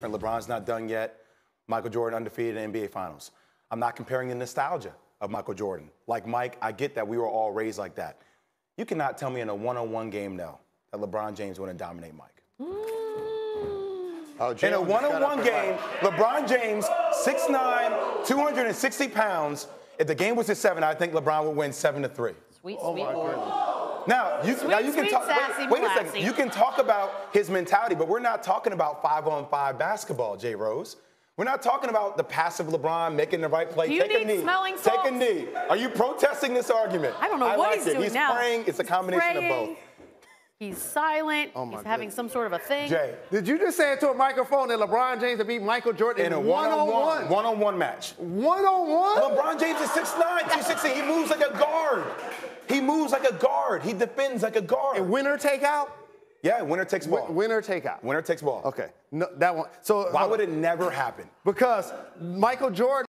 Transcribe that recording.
And LeBron's not done yet. Michael Jordan undefeated in NBA Finals. I'm not comparing the nostalgia of Michael Jordan. Like Mike, I get that we were all raised like that. You cannot tell me in a one-on-one game, no, that LeBron James wouldn't dominate Mike. Mm. Oh, In a just got up one-on-one game, left. LeBron James, 6'9", 260 pounds. If the game was at seven, I think LeBron would win seven to three. Sweet, Oh sweet my Lord. Goodness. Now you, now you can talk. sassy, Wait, wait a second. You can talk about his mentality, but we're not talking about five-on-five basketball, Jay Rose. We're not talking about the passive LeBron making the right play. Do you Take a knee. smelling Take a knee. Are you protesting this argument? I don't know I what like he's it. doing he's now. praying. It's a combination of both. He's silent. Oh, my He's having some sort of a thing. Jay, Did you just say into a microphone that LeBron James would beat Michael Jordan in a one-on-one? one-on-one, one-on-one match. One-on-one? LeBron James is 6'9", 260. He moves like a guard. He moves like a guard. He defends like a guard. And winner take out? yeah, winner takes ball. Win- Winner take out. Winner takes ball. Okay. No, that one. So Why would on. it never happen? Because Michael Jordan